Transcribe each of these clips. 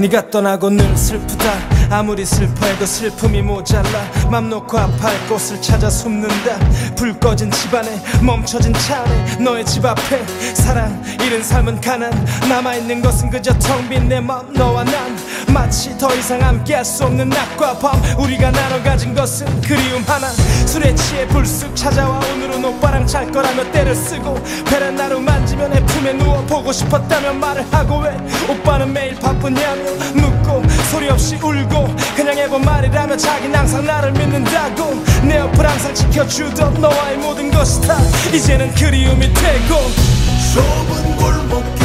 네가 떠나고 늘 슬프다 아무리 슬퍼해도 슬픔이 모자라 맘 놓고 아파할 곳을 찾아 숨는다. 불 꺼진 집안에 멈춰진 차 안에 너의 집 앞에 사랑 잃은 삶은 가난. 남아있는 것은 그저 텅 빈 내 맘 너와 난. 마치 더 이상 함께할 수 없는 낮과 밤. 우리가 나눠 가진 것은 그리움 하나. 술에 취해 불쑥 찾아와 오늘은 오빠랑 잘 거라며 때를 쓰고 베란다로 만지면 내 품에 누워 보고 싶었다며 말을 하고 왜? 오빠는 매일 바쁘냐며 소리 없이 울고 그냥 해본 말이라며 자긴 항상 나를 믿는다고. 내 옆을 항상 지켜주던 너와의 모든 것이 다 이제는 그리움이 되고. 좁은 골목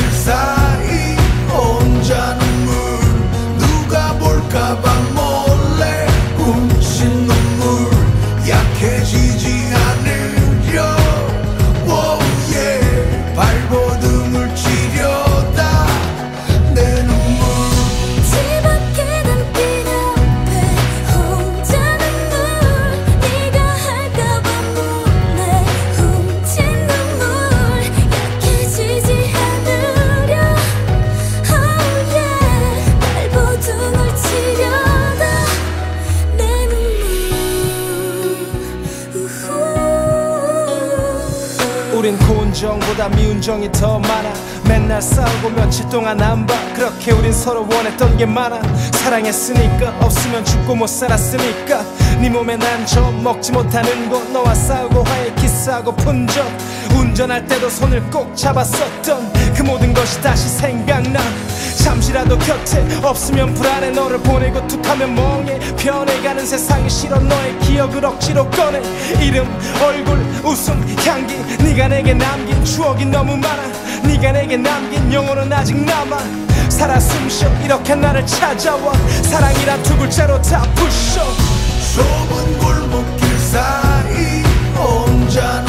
우린 고운 정보다 미운 정이 더 많아. 맨날 싸우고 며칠 동안 안 봐. 그렇게 우린 서로 원했던 게 많아. 사랑했으니까 없으면 죽고 못 살았으니까. 네 몸에 난점 먹지 못하는 곳. 너와 싸우고 화해 키스하고 푼적 운전할 때도 손을 꼭 잡았었던 그 모든 것이 다시 생각나. 잠시라도 곁에 없으면 불안해 너를 보내고 툭하면 멍해. 변해가는 세상이 싫어 너의 기억을 억지로 꺼내. 이름 얼굴 웃음 향기 네가 내게 남긴 추억이 너무 많아. 네가 내게 남긴 영혼은 아직 남아. 살아 숨쉬어 이렇게 나를 찾아와. 사랑이란 두 글자로 다 부셔. 좁은 골목길 사이 혼자